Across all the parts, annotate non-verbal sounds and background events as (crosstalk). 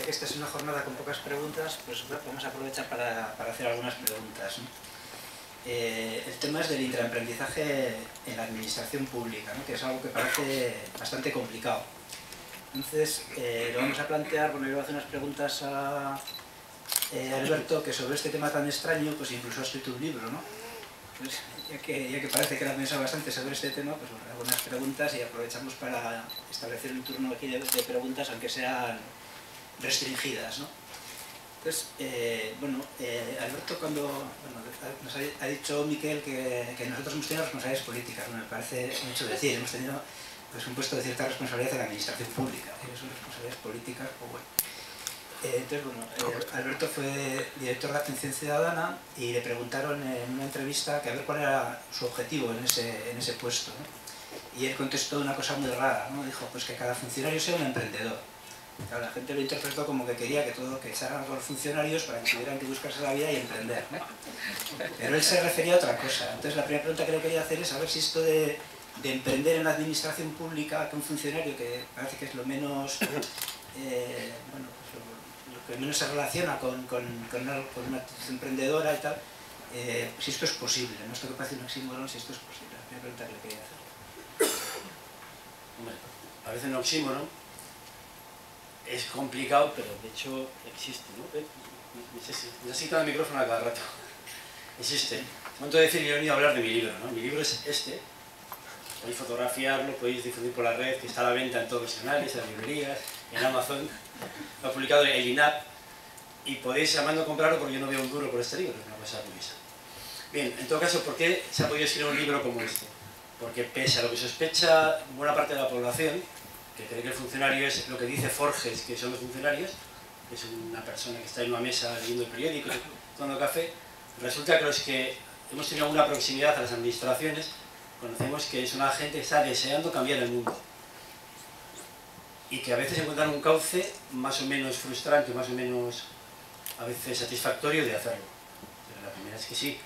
que esta es una jornada con pocas preguntas, pues vamos a aprovechar para, para hacer algunas preguntas. Eh, el tema es del intraemprendizaje en la administración pública, que es algo que parece bastante complicado. Entonces, eh, lo vamos a plantear, bueno, yo voy a hacer unas preguntas a eh, Alberto, que sobre este tema tan extraño, pues incluso ha escrito un libro, ¿no? Pues, ya, que, ya que parece que ha pensado bastante sobre este tema, pues bueno, hago unas preguntas y aprovechamos para establecer un turno aquí de, de preguntas, aunque sean restringidas, ¿no? Entonces, eh, bueno, eh, Alberto cuando nos ha, dicho Miquel que, que, nosotros hemos tenido responsabilidades políticas, me parece mucho decir, hemos tenido pues, un puesto de cierta responsabilidad en la administración pública, ¿eh? son responsabilidades políticas, pues bueno. Eh, entonces, bueno, eh, Alberto fue director de Atención Ciudadana y le preguntaron en una entrevista que a ver cuál era su objetivo en ese, en ese puesto. ¿no? Y él contestó una cosa muy rara, ¿no? dijo pues que cada funcionario sea un emprendedor Claro, la gente lo interpretó como que quería que todo que echaran a los funcionarios para que tuvieran que buscarse la vida y emprender. Pero él se refería a otra cosa. Entonces la primera pregunta que le quería hacer es saber si esto de, de emprender en la administración pública que un funcionario que parece que es lo menos eh, bueno, pues lo, que menos se relaciona con, con, con, una, con emprendedora y tal, eh, si esto es posible, no esto que parece un oxímoron, si esto es posible. La primera pregunta que le quería hacer. Hombre, parece un oxímoron, es complicado, pero de hecho existe, ¿no? Necesito el micrófono a cada rato. (laughs) Existe. Momento de decir, yo he venido a hablar de mi libro, ¿no? Mi libro es este. Podéis fotografiarlo, podéis difundir por la red, que está a la venta en todos los canales, en librerías, en Amazon. Lo ha publicado el INAP. Y podéis llamando a comprarlo porque yo no veo un duro por este libro, es una cosa curiosa. Bien, en todo caso, ¿por qué se ha podido escribir un libro como este? Porque pese a lo que sospecha buena parte de la población, que cree que el funcionario es lo que dice Forges, que son los funcionarios, que es una persona que está en una mesa leyendo el periódico, tomando café, resulta que los que hemos tenido alguna proximidad a las administraciones, conocemos que es una gente que está deseando cambiar el mundo. Y que a veces encuentran un cauce más o menos frustrante, más o menos a veces satisfactorio de hacerlo. Pero la primera es que sí,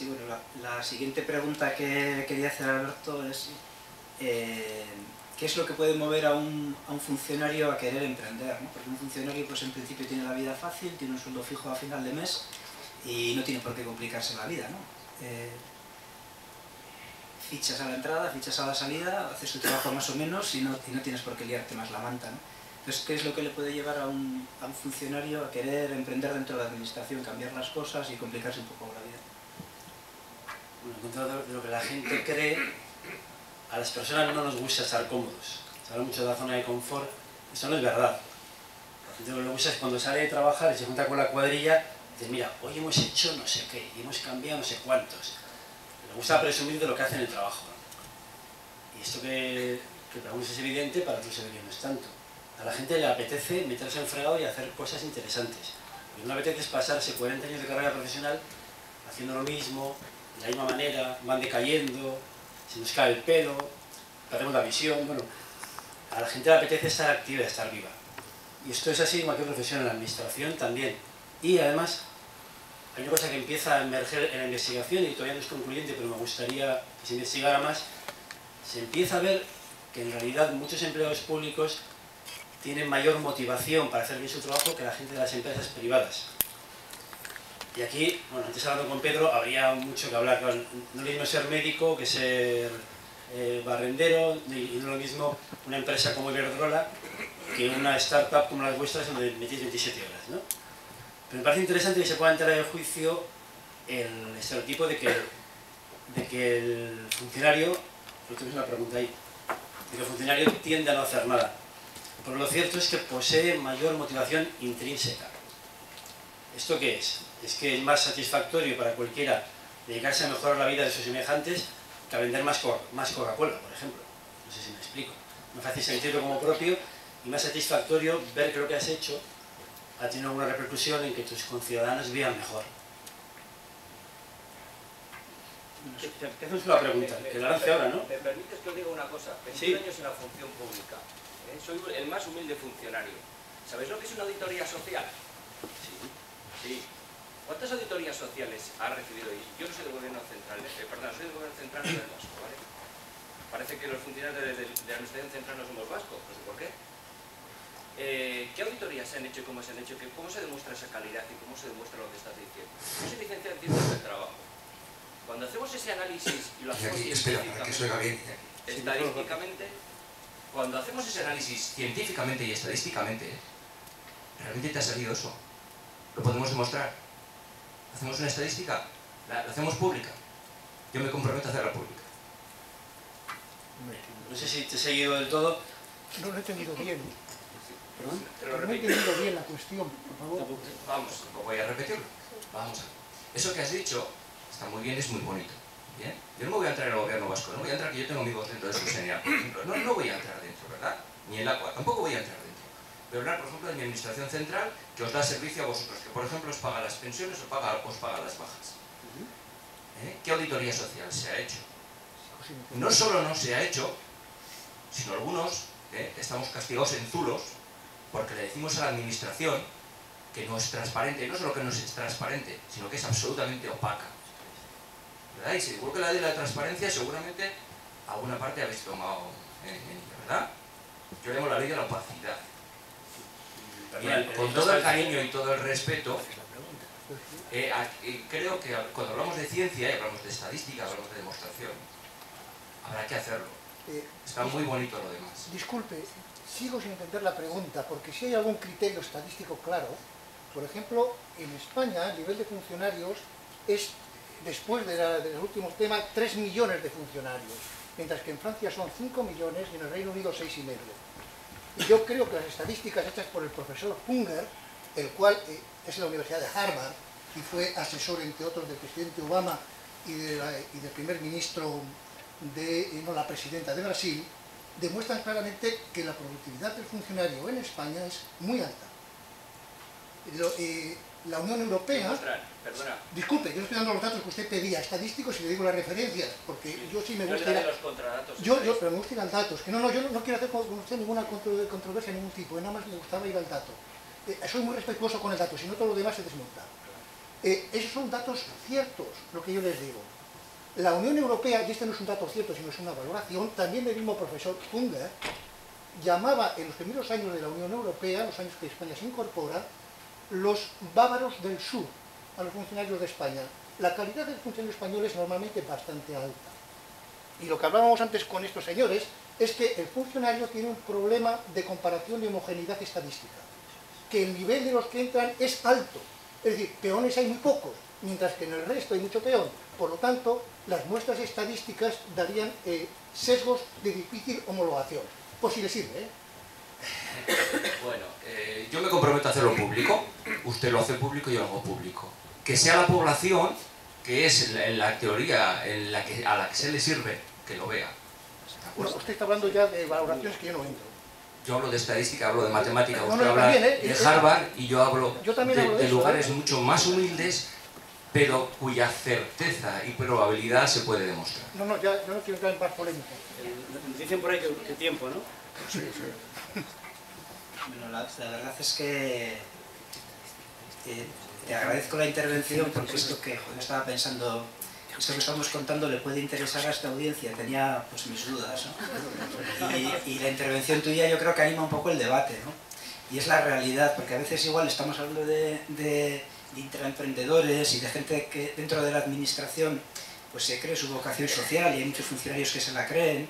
Sí, bueno, la, siguiente pregunta que quería hacer Alberto es eh, ¿qué es lo que puede mover a un, funcionario a querer emprender? ¿no? Porque un funcionario pues en principio tiene la vida fácil, tiene un sueldo fijo a final de mes y no tiene por qué complicarse la vida. ¿no? Eh, fichas a la entrada, fichas a la salida, haces tu trabajo más o menos y no, tienes por qué liarte más la manta. ¿no? Entonces, ¿qué es lo que le puede llevar a un funcionario a querer emprender dentro de la administración, cambiar las cosas y complicarse un poco la vida? Bueno, contra de lo que la gente cree, a las personas no nos gusta estar cómodos. Se habla mucho de la zona de confort, eso no es verdad. La gente lo que le gusta es cuando sale de trabajar y se junta con la cuadrilla, dice, mira, hoy hemos hecho no sé qué, y hemos cambiado no sé cuántos. Le gusta presumir de lo que hace en el trabajo. Y esto que, que para unos es evidente, para otros no es tanto. A la gente le apetece meterse en fregado y hacer cosas interesantes. Lo no le apetece pasarse 40 años de carrera profesional haciendo lo mismo, de la misma manera, van decayendo, se nos cae el pelo, perdemos la visión, bueno, a la gente le apetece estar activa, estar viva. Y esto es así en cualquier profesión, en la administración también. Y además, hay una cosa que empieza a emerger en la investigación y todavía no es concluyente, pero me gustaría que se investigara más. Se empieza a ver que en realidad muchos empleados públicos tienen mayor motivación para hacer bien su trabajo que la gente de las empresas privadas. Y aquí, bueno, antes hablando con Pedro, habría mucho que hablar. Claro, no es lo mismo ser médico que ser eh, barrendero, y no es lo mismo una empresa como Iberdrola que una startup como las vuestras donde metís 27 horas, ¿no? Pero me parece interesante que se pueda entrar en juicio el estereotipo de que, de que el funcionario, esto es una pregunta ahí, de que el funcionario tiende a no hacer nada. Pero lo cierto es que posee mayor motivación intrínseca. ¿Esto qué es? Es que es más satisfactorio para cualquiera dedicarse a mejorar la vida de sus semejantes que a vender más, más Coca-Cola, por ejemplo. No sé si me explico. Más fácil sentirlo como propio y más satisfactorio ver que lo que has hecho ha tenido alguna repercusión en que tus conciudadanos vivan mejor. Te hacemos una pregunta, que la lance ahora, ¿no? ¿Me permites que os diga una cosa? 21 años en la función pública. ¿eh? Soy el más humilde funcionario. ¿Sabéis lo que es una auditoría social? Sí. Sí. ¿Cuántas auditorías sociales ha recibido? Y yo no soy del gobierno central, eh, perdón, soy del gobierno central del Vasco, ¿vale? Parece que los funcionarios de, de, de la Administración Central no somos vascos, no sé por qué. Eh, ¿Qué auditorías se han hecho y cómo se han hecho? ¿Cómo se demuestra esa calidad y cómo se demuestra lo que estás diciendo? Yo soy licenciado en ciencias del trabajo. Cuando hacemos ese análisis y lo hacemos Aquí, espera, que se oiga bien. estadísticamente, cuando hacemos ese análisis científicamente y estadísticamente, realmente te ha salido eso. Lo podemos demostrar. Hacemos una estadística, la, la hacemos pública. Yo me comprometo a hacerla pública. No sé si te he seguido del todo. No lo he entendido bien. ¿Perdón? Te lo No he entendido bien la cuestión, por favor. Vamos. Voy a repetirlo. Vamos a ver. Eso que has dicho está muy bien, es muy bonito. ¿bien? Yo no me voy a entrar en el gobierno vasco, no voy a entrar que yo tengo amigos dentro de su señal, por ejemplo. No, no voy a entrar dentro, ¿verdad? Ni en la CUA, tampoco voy a entrar dentro. Voy a hablar, por ejemplo, de mi administración central que os da servicio a vosotros, que por ejemplo os paga las pensiones o paga, os paga las bajas. ¿Eh? ¿Qué auditoría social se ha hecho? No solo no se ha hecho, sino algunos ¿eh? estamos castigados en zulos porque le decimos a la administración que no es transparente, y no solo que no es transparente, sino que es absolutamente opaca. ¿Verdad? Y si divulga la ley de la transparencia, seguramente alguna parte habéis tomado en, en ella, ¿verdad? Yo llamo la ley de la opacidad. Con todo el cariño y todo el respeto, eh, a- eh, creo que cuando hablamos de ciencia y hablamos de estadística, hablamos de demostración, habrá que hacerlo. Eh, Está muy bonito lo demás. Disculpe, sigo sin entender la pregunta, porque si hay algún criterio estadístico claro, por ejemplo, en España el nivel de funcionarios es, después de la- del último tema, 3 millones de funcionarios, mientras que en Francia son 5 millones y en el Reino Unido 6 y medio. Yo creo que las estadísticas hechas por el profesor Hunger, el cual eh, es de la Universidad de Harvard y fue asesor, entre otros, del presidente Obama y, del primer ministro de eh, no, la presidenta de Brasil, demuestran claramente que la productividad del funcionario en España es muy alta. Eh, la Unión Europea, perdona. disculpe, yo estoy dando los datos que usted pedía, estadísticos, y le digo las referencias, porque yo sí me Yo gusta a- los contradatos. yo, yo, pero me gusta ir al dato. Es que no, no, yo no, no quiero hacer con usted ninguna contro- controversia de ningún tipo. eh, Nada más me gustaba ir al dato. Eh, soy muy respetuoso con el dato, si no todo lo demás se desmonta. Eh, esos son datos ciertos, lo que yo les digo. La Unión Europea, y este no es un dato cierto, sino es una valoración, también el mismo profesor Hunger llamaba en los primeros años de la Unión Europea, los años que España se incorpora, los bávaros del sur, a los funcionarios de España. La calidad del funcionario español es normalmente bastante alta. Y lo que hablábamos antes con estos señores es que el funcionario tiene un problema de comparación de homogeneidad estadística, que el nivel de los que entran es alto, es decir, peones hay muy pocos, mientras que en el resto hay mucho peón. Por lo tanto, las muestras estadísticas darían eh, sesgos de difícil homologación. Por si le sirve, ¿eh? Bueno, eh, yo me comprometo a hacerlo público, usted lo hace público y yo lo hago público. Que sea la población, que es en la, la teoría en la que, a la que se le sirve, que lo vea. ¿De Bueno, usted está hablando ya de valoraciones que yo no entro. Yo hablo de estadística, hablo de matemática, usted no, habla también, ¿eh? de Eh, Harvard y yo hablo Yo también de, hablo de de eso, lugares ¿eh? mucho más humildes, pero cuya certeza y probabilidad se puede demostrar. No, no, ya, yo no quiero entrar en más polémica. Nos dicen por ahí que, que tiempo, ¿no? Bueno, la, la verdad es que te agradezco la intervención porque esto que estaba pensando, esto que estamos contando le puede interesar a esta audiencia, tenía pues mis dudas, ¿no? Y, la intervención tuya yo creo que anima un poco el debate, ¿no? Y es la realidad, porque a veces igual estamos hablando de, de, de intraemprendedores y de gente que dentro de la administración pues se cree su vocación social y hay muchos funcionarios que se la creen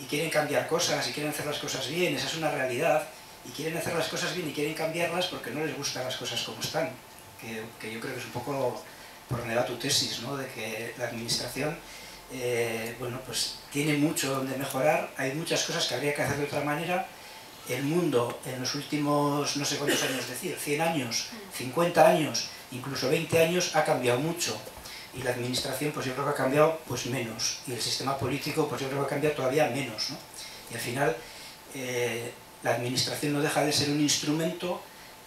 y quieren cambiar cosas y quieren hacer las cosas bien, esa es una realidad, y quieren hacer las cosas bien y quieren cambiarlas porque no les gustan las cosas como están, que, que yo creo que es un poco por donde va tu tesis, ¿no? de que la administración eh, bueno, pues tiene mucho donde mejorar, hay muchas cosas que habría que hacer de otra manera, el mundo en los últimos no sé cuántos años decir, 100 años, 50 años, incluso 20 años ha cambiado mucho. Y la administración pues yo creo que ha cambiado pues menos. Y el sistema político pues yo creo que ha cambiado todavía menos ¿no? y al final eh, la administración no deja de ser un instrumento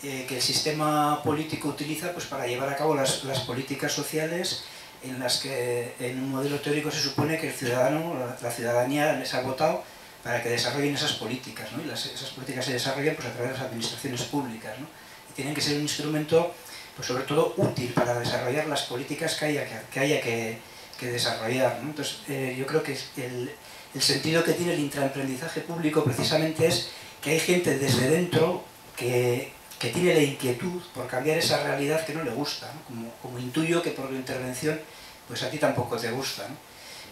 eh, que el sistema político utiliza pues para llevar a cabo las, políticas sociales en las que en un modelo teórico se supone que el ciudadano, la, la ciudadanía les ha votado para que desarrollen esas políticas, ¿no? y esas políticas se desarrollan pues, a través de las administraciones públicas, ¿no? y tienen que ser un instrumento, pues sobre todo útil para desarrollar las políticas que haya que, desarrollar. Entonces, eh, yo creo que el, el sentido que tiene el intraemprendizaje público precisamente es que hay gente desde dentro que, que tiene la inquietud por cambiar esa realidad que no le gusta. Como, como, intuyo que por tu intervención pues a ti tampoco te gusta.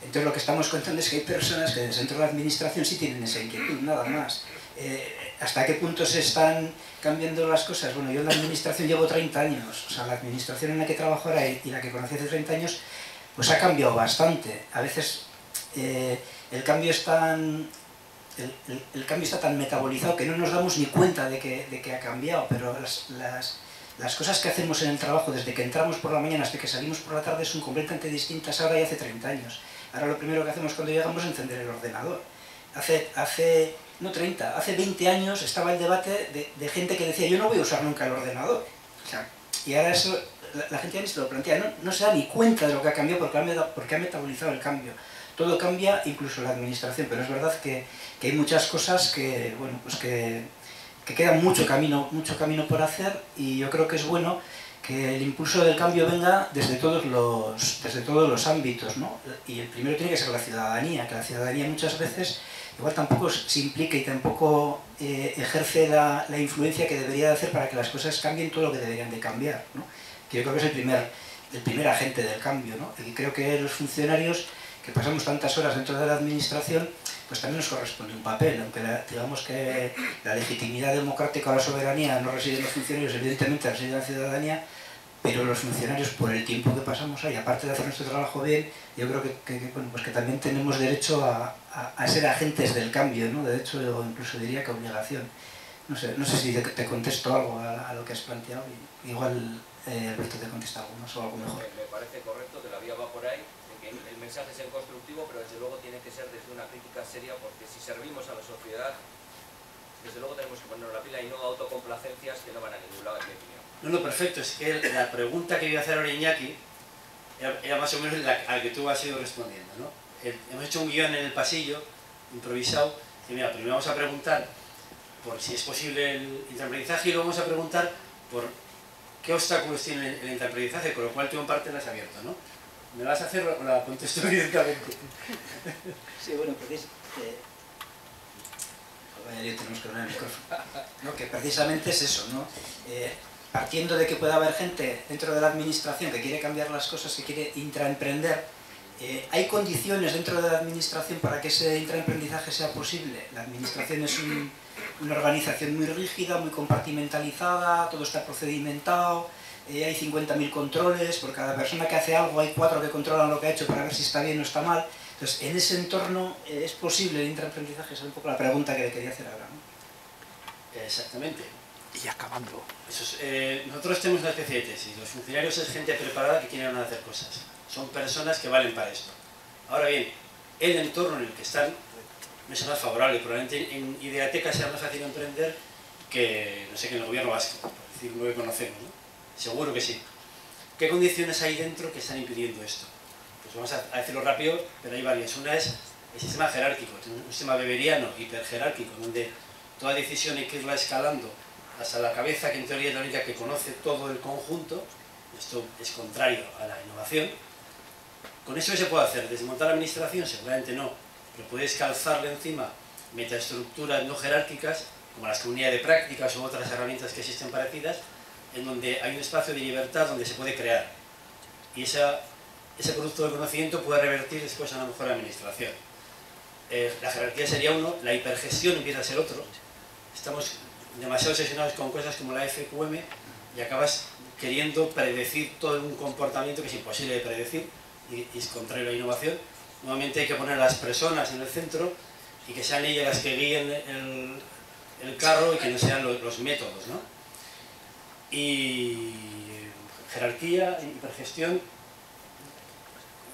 Entonces lo que estamos contando es que hay personas que dentro de la administración sí tienen esa inquietud, nada más. Eh, ¿Hasta qué punto se están cambiando las cosas? Bueno, yo en la administración llevo 30 años, o sea, la administración en la que trabajo ahora y la que conocí hace 30 años, pues ha cambiado bastante. A veces eh, el cambio es tan el, el, el, cambio está tan metabolizado que no nos damos ni cuenta de que, de que ha cambiado, pero las, las, las, cosas que hacemos en el trabajo desde que entramos por la mañana hasta que salimos por la tarde son completamente distintas ahora y hace 30 años. Ahora lo primero que hacemos cuando llegamos es encender el ordenador. Hace, hace no 30, hace 20 años estaba el debate de, de gente que decía yo no voy a usar nunca el ordenador. O sea, y ahora eso, la, la, gente ya ni se lo plantea, no, no se da ni cuenta de lo que ha cambiado porque ha, porque ha metabolizado el cambio todo cambia, incluso la administración, pero es verdad que, que hay muchas cosas que, bueno, pues que, que queda mucho camino, mucho camino por hacer y yo creo que es bueno que el impulso del cambio venga desde todos los, desde todos los ámbitos, ¿no? Y el primero tiene que ser la ciudadanía, que la ciudadanía muchas veces igual tampoco se implica y tampoco eh, ejerce la, la, influencia que debería de hacer para que las cosas cambien todo lo que deberían de cambiar, ¿no? Que yo creo que es el primer, el primer agente del cambio, ¿no? Y creo que los funcionarios que pasamos tantas horas dentro de la administración, pues también nos corresponde un papel, aunque digamos que la legitimidad democrática o la soberanía no reside en los funcionarios, evidentemente reside en la ciudadanía, pero los funcionarios por el tiempo que pasamos ahí, aparte de hacer nuestro trabajo bien, yo creo que, bueno, pues que también tenemos derecho a, a, ser agentes del cambio, ¿no? de hecho yo incluso diría que obligación. No sé, no sé si te, te contesto algo a, a, lo que has planteado, igual eh, Alberto te contesta algo más o algo mejor. Me parece correcto que la vía va por ahí, el mensaje sea constructivo, pero desde luego tiene que ser desde una crítica seria, porque si servimos a la sociedad, desde luego tenemos que ponernos la pila y no autocomplacencias que no van a ningún lado, en mi opinión. No, no, perfecto. Es que la pregunta que iba a hacer ahora Iñaki era, más o menos la, a que tú has ido respondiendo, ¿no? Hemos hecho un guion en el pasillo, improvisado, y mira, primero vamos a preguntar por si es posible el intraaprendizaje y luego vamos a preguntar por qué obstáculos tiene el, el intraaprendizaje, con lo cual tú en parte lo has abierto, ¿no? ¿Me vas a hacer la contesto (laughs) directamente? Sí, bueno, pues eh, vaya, tenemos que poner el micrófono. No, que precisamente es eso, ¿no? Eh, partiendo de que pueda haber gente dentro de la administración que quiere cambiar las cosas, que quiere intraemprender, eh, ¿hay condiciones dentro de la administración para que ese intraemprendizaje sea posible? La administración es un, una organización muy rígida, muy compartimentalizada, todo está procedimentado, eh, hay 50.000 controles, por cada persona que hace algo hay cuatro que controlan lo que ha hecho para ver si está bien o está mal. Entonces, en ese entorno, eh, ¿es posible el intraaprendizaje? Es un poco la pregunta que le quería hacer ahora. ¿no? Exactamente. Y acabando. Eso es, eh, nosotros tenemos una especie de tesis. Los funcionarios es gente preparada que quieren hacer cosas. Son personas que valen para esto. Ahora bien, el entorno en el que están no es más favorable. Probablemente en Ideateca sea más fácil emprender que, no sé, que en el gobierno vasco, por decir lo que conocemos. ¿no? Seguro que sí. ¿Qué condiciones hay dentro que están impidiendo esto? Pues vamos a decirlo rápido, pero hay varias. Una es el sistema jerárquico, un sistema beberiano, hiperjerárquico, donde toda decisión hay que irla escalando hasta la cabeza, que en teoría es la única que conoce todo el conjunto. Esto es contrario a la innovación. ¿Con eso qué se puede hacer? ¿Desmontar la administración? Seguramente no. Pero puedes calzarle encima metaestructuras no jerárquicas, como las comunidades de prácticas u otras herramientas que existen parecidas, en donde hay un espacio de libertad donde se puede crear. Y esa, ese producto de conocimiento puede revertir después a una mejor administración. Eh, la jerarquía sería uno, la hipergestión empieza a ser otro. Estamos demasiado obsesionados con cosas como la FQM y acabas queriendo predecir todo un comportamiento que es imposible de predecir y, es contrario a la innovación. Nuevamente hay que poner a las personas en el centro y que sean ellas las que guíen el, el carro y que no sean los, los métodos. ¿no? Y jerarquía, hipergestión,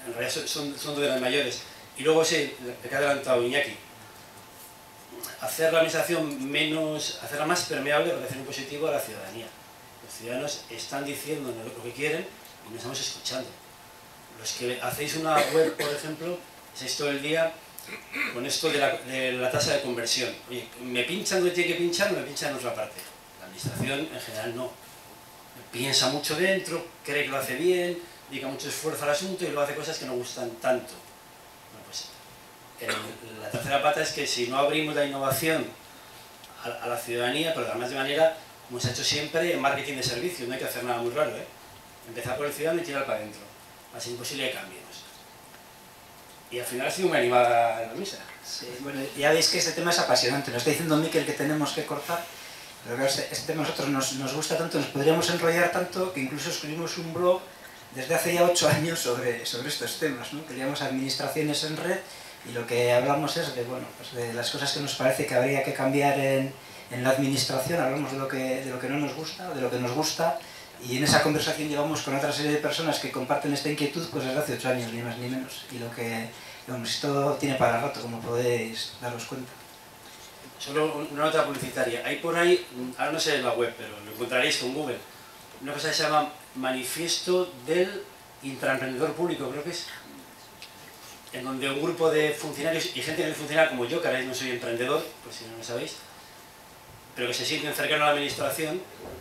en realidad son, son de las mayores. Y luego lo que ha adelantado Iñaki, hacer la administración menos, hacerla más permeable, relación positivo a la ciudadanía. Los ciudadanos están diciendo lo que quieren y nos estamos escuchando. Los que hacéis una web, por ejemplo, estáis todo el día con esto de la, de la tasa de conversión. Oye, ¿me pinchan donde tiene que pinchar o me pinchan en otra parte? La administración en general no piensa mucho dentro, cree que lo hace bien, dedica mucho esfuerzo al asunto y luego hace cosas que no gustan tanto. Bueno, pues la tercera pata es que si no abrimos la innovación a, la ciudadanía, pero además de manera, como se ha hecho siempre, en marketing de servicios, no hay que hacer nada muy raro, ¿eh? Empezar por el ciudadano y tirar para adentro. Así imposible de cambios. Y al final ha sido muy animada la misa. Bueno, ya veis que este tema es apasionante. Nos está diciendo Miquel que tenemos que cortar. Pero claro, este, este a nosotros nos, nos gusta tanto, nos podríamos enrollar tanto que incluso escribimos un blog desde hace ya ocho años sobre, sobre estos temas. ¿no? Queríamos administraciones en red y lo que hablamos es de, bueno, pues de las cosas que nos parece que habría que cambiar en, en la administración. Hablamos de lo, que, de lo que no nos gusta, de lo que nos gusta. Y en esa conversación llevamos con otra serie de personas que comparten esta inquietud pues desde hace ocho años, ni más ni menos. Y lo que, vamos, esto tiene para rato, como podéis daros cuenta. Solo una nota publicitaria. Hay por ahí, ahora no sé en la web, pero lo encontraréis con Google, una cosa que se llama Manifiesto del Intraemprendedor Público, creo que es, en donde un grupo de funcionarios y gente que no es funcionaria como yo, que ahora no soy emprendedor, pues si no lo sabéis, pero que se sienten cercanos a la administración,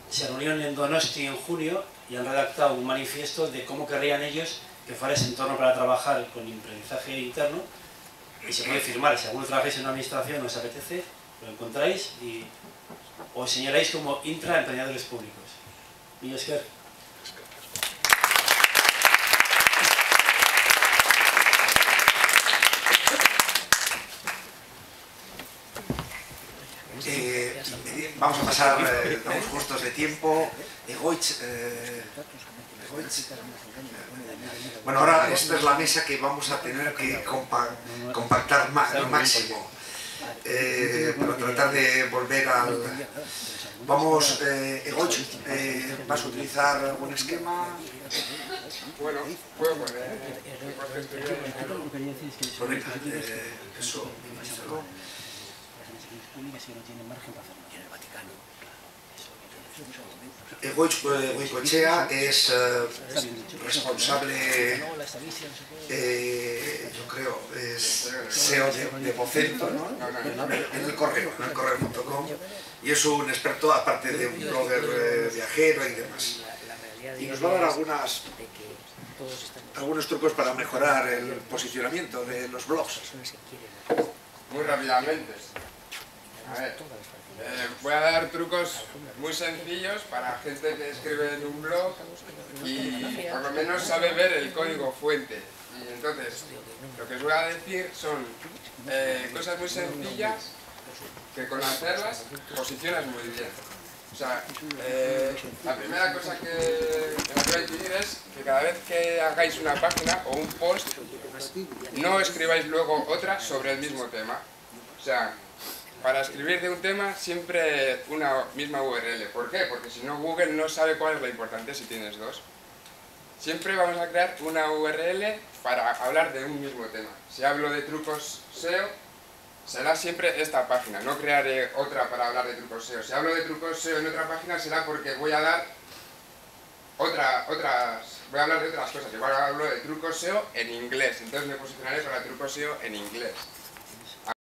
se reunieron en Donosti en junio y han redactado un manifiesto de cómo querrían ellos que fuera ese entorno para trabajar con aprendizaje interno y se puede firmar, si alguno trabajáis en una administración os apetece, lo encontráis y os señaláis como intraemprendedores públicos. Y Oscar, Eh, vamos a pasar, eh, estamos justos de tiempo. Eh. Bueno, ahora esta es la mesa que vamos a tener que compa- compactar al máximo eh, para tratar de volver al... Vamos, eh, eh, ¿vas a utilizar algún esquema? Bueno, puedo poner. Pues venga, eh, eso, Egoitz eh, Goicoechea es eh, responsable, eh, yo creo, es SEO de, de Vocento, ¿no? en el correo, en el correo.com, y es un experto, aparte de un blogger eh, viajero y demás. Y nos va a dar algunas, algunos trucos para mejorar el posicionamiento de los blogs. Muy rápidamente. A ver, eh, voy a dar trucos muy sencillos para gente que escribe en un blog y por lo menos sabe ver el código fuente. Y entonces, lo que os voy a decir son eh, cosas muy sencillas que con hacerlas posicionas muy bien. O sea, eh, la primera cosa que, que me quiero decir es que cada vez que hagáis una página o un post, no escribáis luego otra sobre el mismo tema. O sea, para escribir de un tema siempre una misma URL. ¿Por qué? Porque si no Google no sabe cuál es la importante si tienes dos. Siempre vamos a crear una URL para hablar de un mismo tema. Si hablo de trucos SEO, será siempre esta página, no crearé otra para hablar de trucos SEO. Si hablo de trucos SEO en otra página será porque voy a dar otra, otras, voy a hablar de otras cosas. Igual hablo de trucos SEO en inglés, entonces me posicionaré para trucos SEO en inglés.